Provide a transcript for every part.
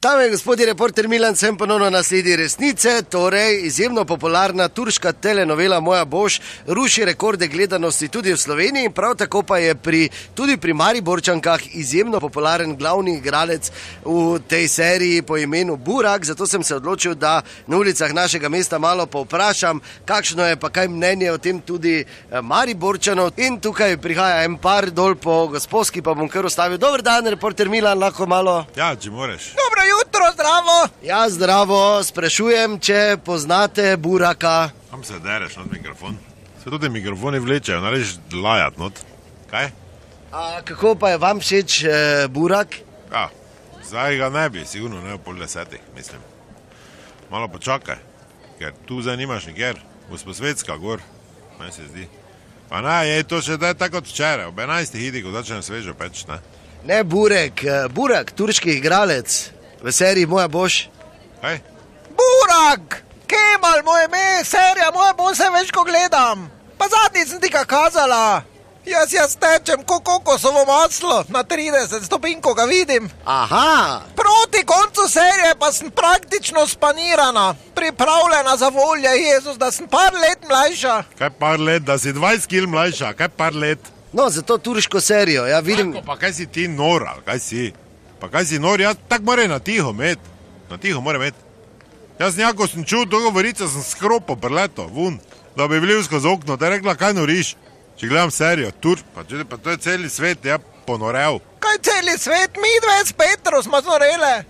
Tam je gospod reporter Milan, sem ponovno na sledi resnice. Torej, izjemno popularna turška telenovela Moja Bož ruši rekorde gledanosti tudi v Sloveniji, prav tako pa je pri, tudi pri Mariborčankah izjemno popularen glavni igralec v tej seriji po imenu Burak. Zato sem se odločil, da na ulicah našega mesta malo povprašam, kakšno je pa kaj mnenje o tem tudi eh, Mariborčanov. In tukaj prihaja en par dol po gospodski, pa bom kar ustavil. Dober dan, reporter Milan, lahko malo. Ja, če moreš. Dobro jutro, zdravo. Ja, zdravo, sprašujem, če poznate Buraka. Kam se dereš nad mikrofon? Se tudi mikrofoni vlečejo, narediš lajat not. Kaj? A, kako pa je vam všeč eh, Burak? Ja, zdaj ga ne bi, sigurno ne v pol desetih, mislim. Malo počakaj, ker tu zdaj nimaš nikjer, gosposvetska gor, meni se zdi. Pa ne, je to še da je tako kot včeraj, ob 11. idi, ko začne svežo peč, ne? Ne Burek, eh, Burak, turški igralec v seriji Moja Bož. Kaj? Burak, Kemal, moje ime, serija, moje bo se več ko gledam. Pa zadnjič sem ti ga kazala. Jaz jaz tečem kot kokosovo maslo, na 30 stopinj, ko ga vidim. Aha, Proti koncu serije pa sem praktično spanirana, pripravljena za voljo Jezus, da sem par let mlajša. Kaj par let, da si 20 kil mlajša, kaj par let? no za to turško serijo, ja vidim. Tako, pa kaj si ti nor, ali kaj si? Pa kaj si nor, jaz tako moram na tiho imeti, na tiho moram imeti. Jaz njako sem čul to govorico, sem skropo preleto, vun, da bi bil skozi okno, da je rekla, kaj noriš. Če gledam serijo, tur, pa, če, pa to je celi svet, ja, ponorel. Kaj celi svet, mi dve s Petro smo zorele.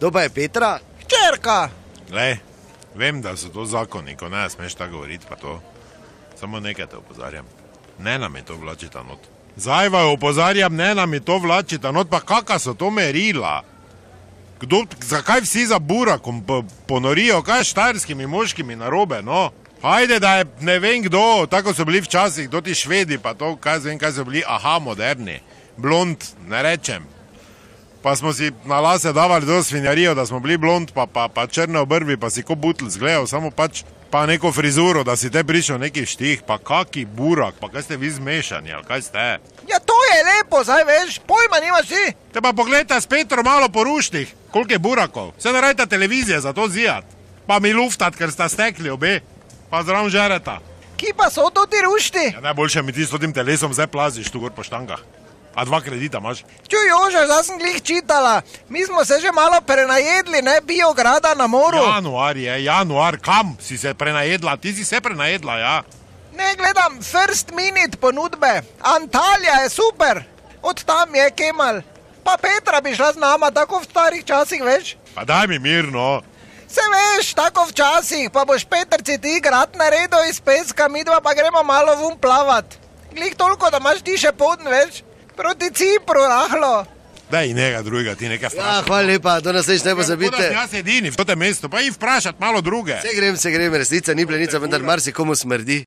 To pa je Petra. Čerka, Le, vem, da so to zakoni, ko ne smeš tako govoriti, pa to. Samo nekaj te opozarjam. Ne nam je to vlačita not. Zdaj vaju opozarjam, ne nam je to vlačita not, pa kakšna so to merila. Kdo, zakaj vsi za burakom po- ponorijo, kaj je štajerskimi moškimi narobe, no? Hajde, da je ne vem kdo, tako so bili včasih, kdo ti švedi, pa to, kaj vem, kaj so bili, aha, moderni, blond, ne rečem. Pa smo si na lase davali to svinjarijo, da smo bili blond, pa, pa, pa črne obrvi, pa si kot butl zgledal, samo pač pa neko frizuro, da si te prišel neki štih, pa kaki burak, pa kaj ste vi zmešani, ali kaj ste. ja to je lepo, zdaj veš, pojma nimaš ti. Te pa pogledajte s Petro malo po rušnih, koliko je burakov. Se ne rajta televizije za to zijat, pa mi luftat, ker sta stekli obe, pa zraven žereta. Ki pa so to ti rušti? Ja, najboljše mi ti s tem telesom zdaj plaziš tu gor po štangah. A dva kredita imaš? Čuj, Jože, zdaj sem glih čitala. Mi smo se že malo prenajedli, ne biograda na moru. Januar je, januar, kam si se prenajedla? Ti si se prenajedla, ja. Ne gledam first minute ponudbe. Antalija je super, od tam je Kemal. Pa Petra bi šla z nama, tako v starih časih, veš. Pa daj mi mirno. Se veš, tako včasih, pa boš Petrci ti igrat naredil iz peska, mi dva pa gremo malo vun plavat. Glih toliko, da imaš ti še podn, veš. Proti Cipru, rahlo. Daj njega drugega, ti nekaj Ja, vprašaj. hvala lepa, do naslednjič ne pozabite. Jaz edini v tem mestu, pa jih vprašati malo druge. Se grem, se grem, resnica ni plenica, vendar marsikomu smrdi.